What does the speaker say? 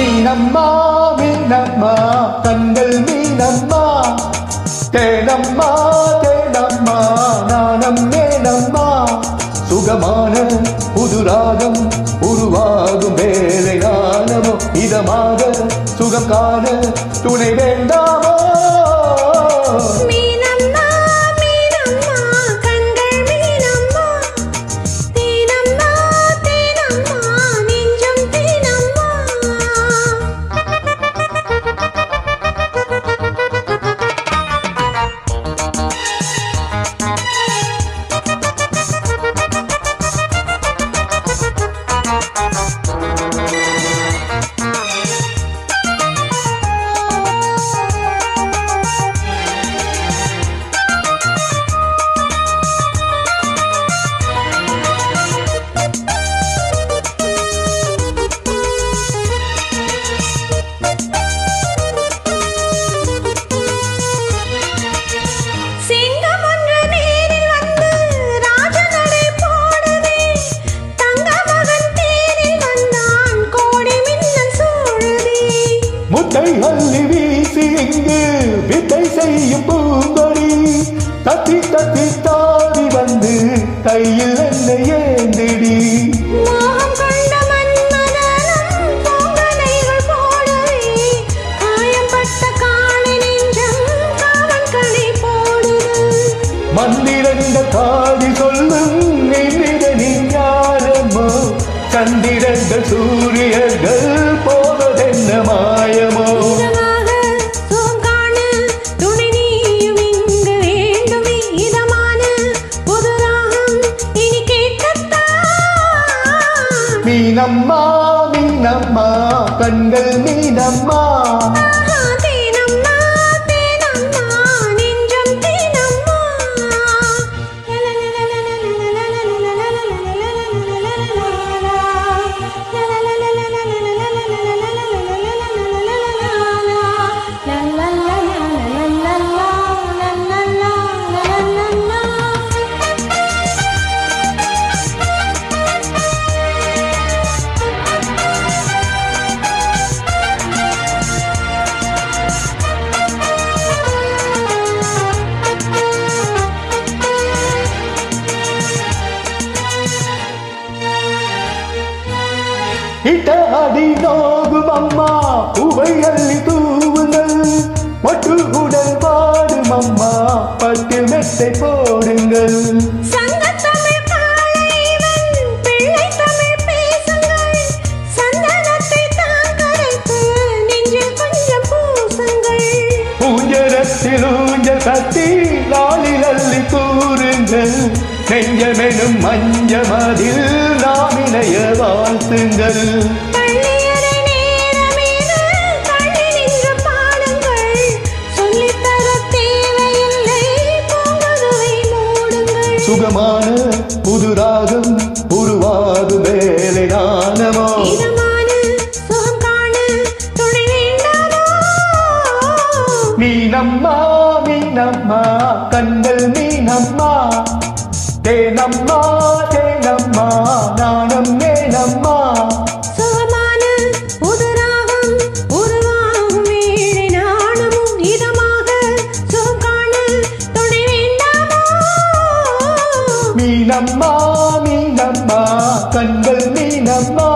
மீனம்மா மீனம்மா தங்கள் மீனம்மா. தேனம்மா தேனம்மா நானம் ஏனம்மா சுகமான புது ராகம் உருவாகும் வேலை காலமோ இதமாக சுகம் காண துணை வேண்டாமோ? வீசி இங்கு வித்தை செய்யும் பூங்கொடி தத்தி தத்தி தாவி வந்து கையில் என்னை ஏந்திடி. மோகம் கொண்ட மன்மதனம் பொங்கலைகள் போடவே காயம்பட்ட காளை நெஞ்சம் மீனம்மா மீனம்மா கண்கள் மீனம்மா. உவை அள்ளி தூவுங்கள். மட்டு உடல் பாடும் அம்மா பட்டு மெத்தை போடுங்கள். ஊஞ்சல் கட்டி நாளில் அள்ளி கூறுங்கள். நெஞ்சமெனும் மஞ்சமதில் நாம் இணைய வாழ்த்துங்கள். சுகமான புது ராகம் உருவாகும் வேலை நாணமோ மீனம்மா மீனம்மா கண்கள் மீனம்மா. தேனம்மா தேனம்மா நாணம் மேனம்மா Namah, Namah, Kanbal Namah.